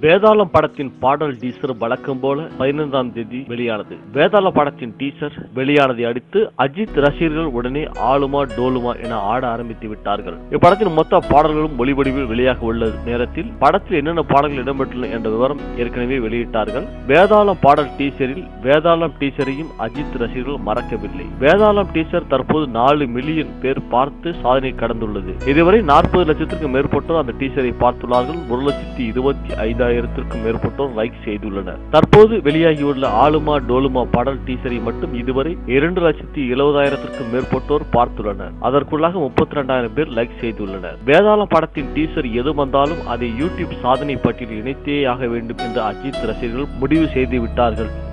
வேதாளம் படத்தின் பாடல் டீசர் வழக்கம் போல பதினைந்தாம் தேதி வெளியானது. வேதாள படத்தின் டீசர் வெளியானதை அடுத்து அஜித் ரசிகர்கள் உடனே ஆளுமா டோலுமா என ஆட ஆரம்பித்து விட்டார்கள். இப்படத்தின் மொத்த பாடல்களும் ஒளிவடிவில் வெளியாக உள்ள நேரத்தில் படத்தில் என்னென்ன பாடல்கள் இடம்பெற்றுள்ளன என்ற விவரம் ஏற்கனவே வெளியிட்டார்கள். வேதாளம் பாடல் டீசரில் வேதாளம் டீசரையும் அஜித் ரசிகர்கள் மறக்கவில்லை. வேதாளம் டீசர் தற்போது நாலு மில்லியன் பேர் பார்த்து சாதனை கடந்துள்ளது. இதுவரை நாற்பது லட்சத்திற்கும் மேற்பட்டோர் அந்த டீசரை பார்த்துள்ளார்கள். ஒரு லட்சத்தி இருபத்தி ஐம்பதாயிரத்திற்கும் மேற்பட்டோர் லைக் செய்துள்ளனர். தற்போது வெளியாகியுள்ள ஆளுமா டோலுமா பாடல் டீசரை மட்டும் இதுவரை இரண்டு லட்சத்தி எழுபதாயிரத்திற்கும் மேற்பட்டோர் பார்த்துள்ளனர். அதற்குள்ளாக முப்பத்தி ரெண்டாயிரம் பேர் லைக் செய்துள்ளனர். வேதாள படத்தின் டீசர் எது வந்தாலும் அதை யூடியூப் சாதனை பட்டியலில் இணைத்தே ஆக வேண்டும் என்று அஜித் ரசிகர்கள் முடிவு செய்து விட்டார்கள்